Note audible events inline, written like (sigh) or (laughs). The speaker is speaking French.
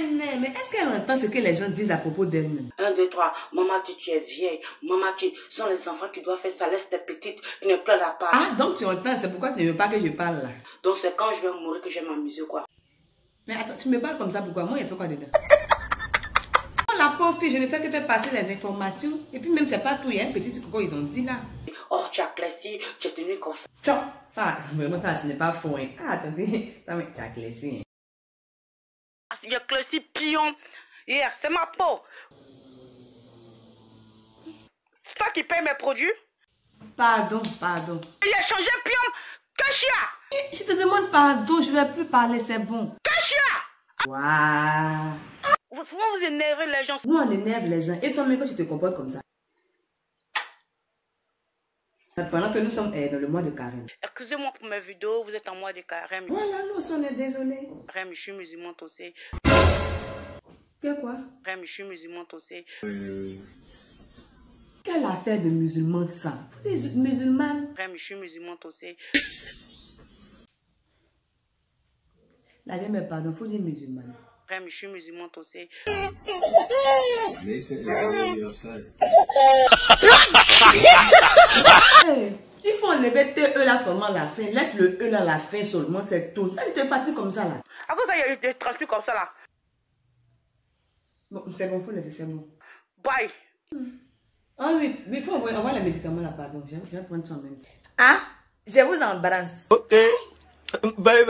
Mais est-ce qu'elle entend ce que les gens disent à propos d'elle-même 1, 2, 3. Maman, tu, tu es vieille. Maman, tu sont les enfants qui doivent faire ça. Laisse tes petites. Tu ne pleures pas. Ah, donc tu entends. C'est pourquoi tu ne veux pas que je parle là? Donc c'est quand je vais mourir que je vais m'amuser, quoi. Mais attends, tu me parles comme ça, pourquoi? Moi, il fait quoi dedans? (laughs) La pauvre fille, je ne fais que faire passer les informations. Et puis même, c'est pas tout. Il y a un petit truc qu'ils ont dit là. Oh, tu as classé, tu es tenu comme ça. Tiens, ça, ça vraiment, ça, ce n'est pas faux. Hein. Ah, attendez, (laughs) ça, mais tu as classé. Il a classé pion. Yeah, c'est ma peau. C'est toi qui paye mes produits Pardon, pardon. Il a changé pion. Kashia Eh, Je te demande pardon, je ne vais plus parler, c'est bon. Kashia Waouh Vous, souvent vous énervez les gens. Nous, on énerve les gens. Et toi, mais quand tu te comportes comme ça Pendant que nous sommes eh, dans le mois de carême. Excusez-moi pour mes vidéos, vous êtes en mois de carême. Voilà, nous, est désolés. Carême, je suis musulmane aussi. Que quoi? Carême, je suis musulmane aussi. Quelle affaire de musulmans ça? Vous êtes musulmane Carême, je suis musulmane aussi. La vie, mais pardon, faut dire musulmane. Carême, je suis musulmane aussi. (laughs) Il faut enlever tes E là seulement à la fin. Laisse le E là à la fin seulement, c'est tout. Ça, je te fatigue comme ça là. À cause ça, il y a eu des transmis comme ça là. Bon, c'est bon, faut laisser, c'est bon. Bye. Ah oui, mais il faut envoyer, envoyer les médicaments là, pardon. Je vais, prendre ça en même temps. Ah, je vous embrasse. Okay. Bye.